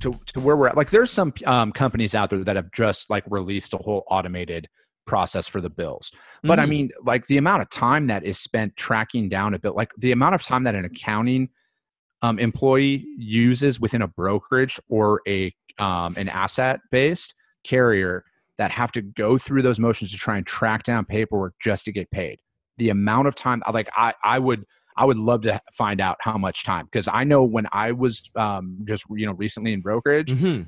to, to where we're at. Like there's some um, companies out there that have just like released a whole automated process for the bills. But Mm. i mean like the amount of time that is spent tracking down a bill like the amount of time that an accounting um, employee uses within a brokerage or a um, an asset based carrier that have to go through those motions to try and track down paperwork just to get paid. The amount of time like i i would i would love to find out how much time because i know when i was um, just you know recently in brokerage Mhm.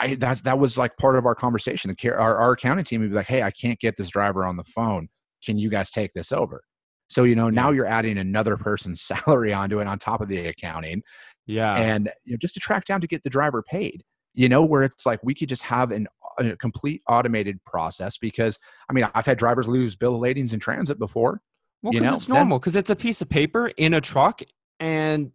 I that's that was like part of our conversation. The care, our, our accounting team would be like, "Hey, I can't get this driver on the phone. Can you guys take this over?" So you know now you're adding another person's salary onto it on top of the accounting, Yeah. and you know, just to track down to get the driver paid. You know where it's like we could just have an a complete automated process because I mean I've had drivers lose bill of ladings in transit before. Well, because it's normal. Because it's a piece of paper in a truck, and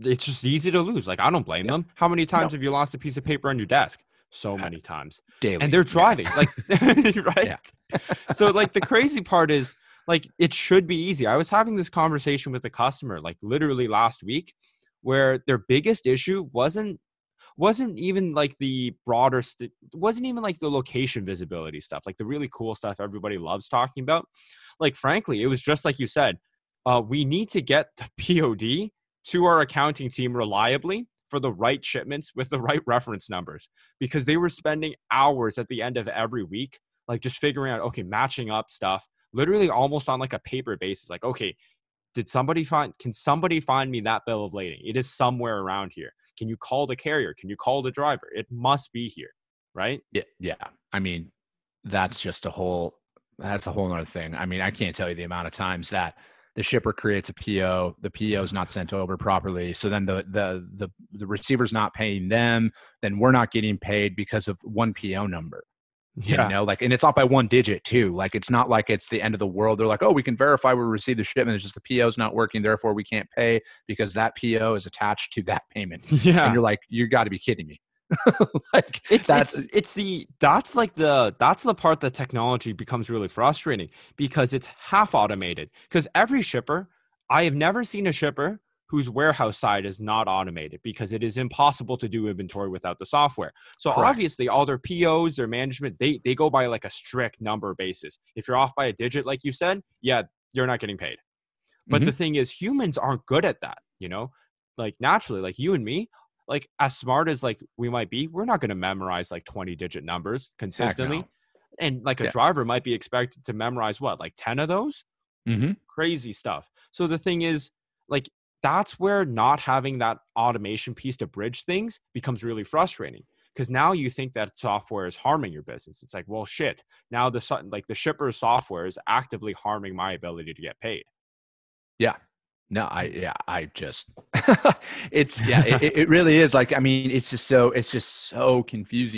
it's just easy to lose. Like I don't blame Yeah. them. How many times No. have you lost a piece of paper on your desk? So many times, Daily, and they're Yeah. driving. Like right. so like the crazy part is like it should be easy. I was having this conversation with a customer like literally last week, where their biggest issue wasn't wasn't even like the broader st- wasn't even like the location visibility stuff like the really cool stuff everybody loves talking about. Like frankly it was just like you said uh, we need to get the pod to our accounting team reliably for the right shipments with the right reference numbers because they were spending hours at the end of every week like just figuring out okay matching up stuff literally almost on like a paper basis like okay did somebody find can somebody find me that bill of lading it is somewhere around here can you call the carrier can you call the driver it must be here right Yeah, yeah. I mean, that's just a whole that's a whole other thing. I mean, I can't tell you the amount of times that the shipper creates a PO, the PO is not sent over properly. So then the the the the receiver's not paying them, then we're not getting paid because of one PO number. You know, like and it's off by one digit too. Like it's not like it's the end of the world. They're like, oh, we can verify we received the shipment. It's just the PO's not working, therefore we can't pay because that PO is attached to that payment. yeah And you're like, you got to be kidding me. like it's that's it's, it's the that's like the that's the part that technology becomes really frustrating because it's half automated because every shipper i have never seen a shipper whose warehouse side is not automated because it is impossible to do inventory without the software so Correct. obviously all their pos their management they they go by like a strict number basis if you're off by a digit like you said yeah you're not getting paid but the thing is humans aren't good at that you know like naturally like you and me like as smart as like we might be we're not going to memorize like 20 digit numbers consistently no. and like a Yeah. driver might be expected to memorize what like 10 of those mm-hmm. crazy stuff so the thing is like that's where not having that automation piece to bridge things becomes really frustrating because now you think that software is harming your business. It's like well shit now the like the shipper's software is actively harming my ability to get paid. Yeah. No, I yeah, I just it's yeah, it, it really is like I mean, it's just so it's just so confusing